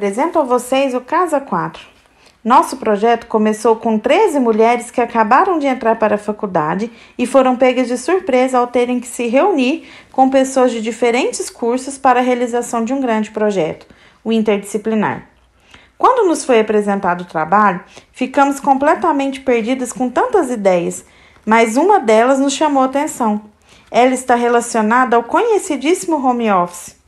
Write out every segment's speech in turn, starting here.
Apresento a vocês o Casa 4. Nosso projeto começou com 13 mulheres que acabaram de entrar para a faculdade e foram pegas de surpresa ao terem que se reunir com pessoas de diferentes cursos para a realização de um grande projeto, o interdisciplinar. Quando nos foi apresentado o trabalho, ficamos completamente perdidas com tantas ideias, mas uma delas nos chamou a atenção. Ela está relacionada ao conhecidíssimo home office.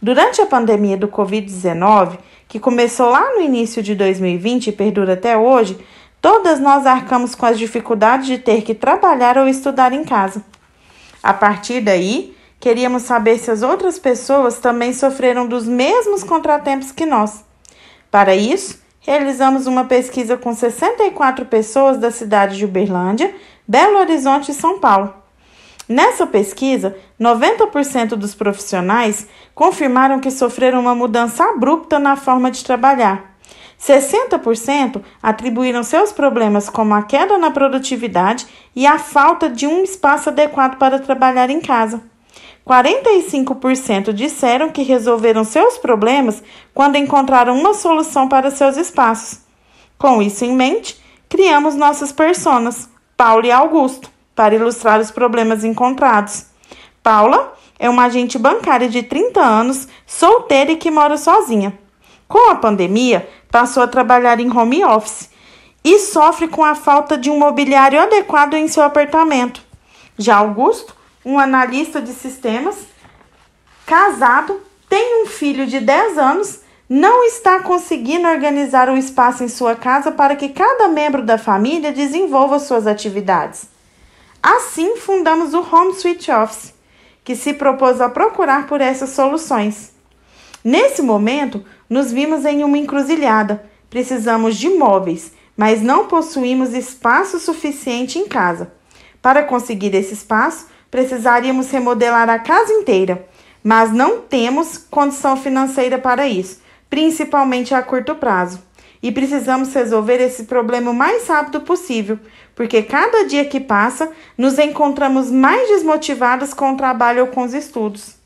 Durante a pandemia do Covid-19, que começou lá no início de 2020 e perdura até hoje, todas nós arcamos com as dificuldades de ter que trabalhar ou estudar em casa. A partir daí, queríamos saber se as outras pessoas também sofreram dos mesmos contratempos que nós. Para isso, realizamos uma pesquisa com 64 pessoas da cidade de Uberlândia, Belo Horizonte e São Paulo. Nessa pesquisa, 90% dos profissionais confirmaram que sofreram uma mudança abrupta na forma de trabalhar. 60% atribuíram seus problemas como a queda na produtividade e a falta de um espaço adequado para trabalhar em casa. 45% disseram que resolveram seus problemas quando encontraram uma solução para seus espaços. Com isso em mente, criamos nossas personas, Paulo e Augusto para ilustrar os problemas encontrados. Paula é uma agente bancária de 30 anos, solteira e que mora sozinha. Com a pandemia, passou a trabalhar em home office e sofre com a falta de um mobiliário adequado em seu apartamento. Já Augusto, um analista de sistemas, casado, tem um filho de 10 anos, não está conseguindo organizar o espaço em sua casa para que cada membro da família desenvolva suas atividades. Assim, fundamos o Home Switch Office, que se propôs a procurar por essas soluções. Nesse momento, nos vimos em uma encruzilhada. Precisamos de móveis, mas não possuímos espaço suficiente em casa. Para conseguir esse espaço, precisaríamos remodelar a casa inteira, mas não temos condição financeira para isso, principalmente a curto prazo. E precisamos resolver esse problema o mais rápido possível, porque cada dia que passa nos encontramos mais desmotivadas com o trabalho ou com os estudos.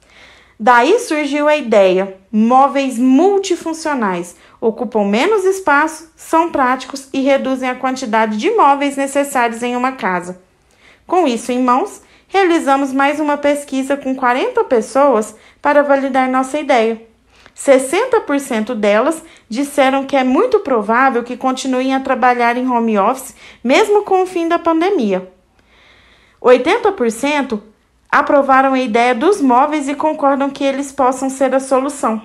Daí surgiu a ideia: móveis multifuncionais ocupam menos espaço, são práticos e reduzem a quantidade de móveis necessários em uma casa. Com isso em mãos, realizamos mais uma pesquisa com 40 pessoas para validar nossa ideia. 60% delas disseram que é muito provável que continuem a trabalhar em home office mesmo com o fim da pandemia. 80% aprovaram a ideia dos móveis e concordam que eles possam ser a solução.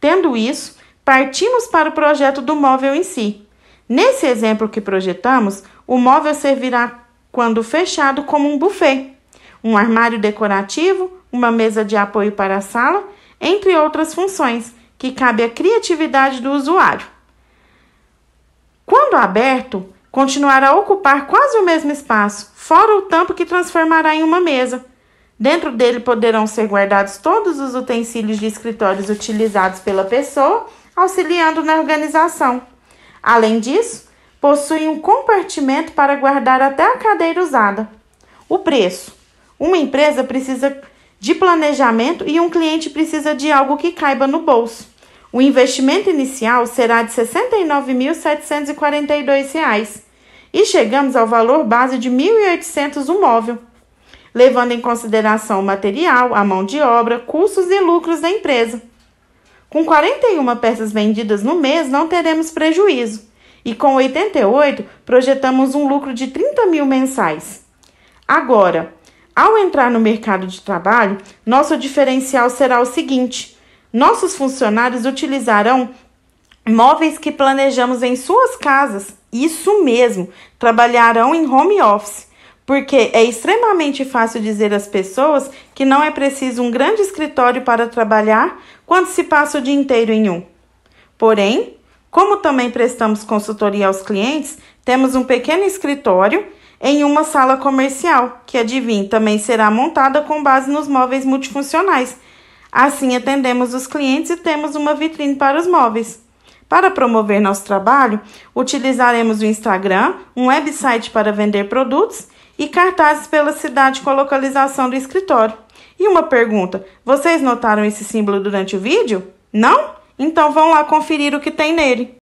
Tendo isso, partimos para o projeto do móvel em si. Nesse exemplo que projetamos, o móvel servirá, quando fechado, como um buffet, um armário decorativo, uma mesa de apoio para a sala entre outras funções, que cabe à criatividade do usuário. Quando aberto, continuará a ocupar quase o mesmo espaço, fora o tampo que transformará em uma mesa. Dentro dele poderão ser guardados todos os utensílios de escritórios utilizados pela pessoa, auxiliando na organização. Além disso, possui um compartimento para guardar até a cadeira usada. O preço: uma empresa precisa de planejamento e um cliente precisa de algo que caiba no bolso. O investimento inicial será de R$ 69.742 e chegamos ao valor base de R$ 1.800 o móvel, levando em consideração o material, a mão de obra, custos e lucros da empresa. Com 41 peças vendidas no mês, não teremos prejuízo. E com 88, projetamos um lucro de 30 mil mensais. Agora, ao entrar no mercado de trabalho, nosso diferencial será o seguinte: nossos funcionários utilizarão móveis que planejamos em suas casas. Isso mesmo, trabalharão em home office, porque é extremamente fácil dizer às pessoas que não é preciso um grande escritório para trabalhar quando se passa o dia inteiro em um. Porém, como também prestamos consultoria aos clientes, temos um pequeno escritório em uma sala comercial, que adivinha também será montada com base nos móveis multifuncionais. Assim atendemos os clientes e temos uma vitrine para os móveis. Para promover nosso trabalho, utilizaremos o Instagram, um website para vender produtos e cartazes pela cidade com a localização do escritório. E uma pergunta: vocês notaram esse símbolo durante o vídeo? Não? Então vão lá conferir o que tem nele.